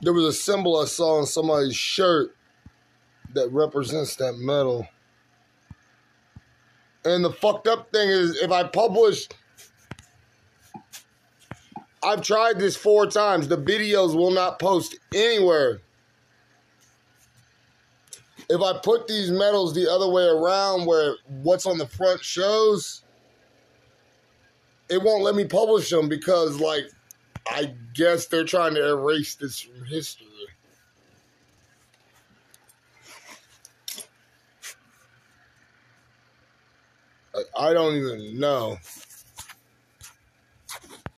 There was a symbol I saw on somebody's shirt that represents that medal. And the fucked up thing is, if I publish, I've tried this four times. The videos will not post anywhere. If I put these medals the other way around, where what's on the front shows, it won't let me publish them because, like, I guess they're trying to erase this from history. I don't even know.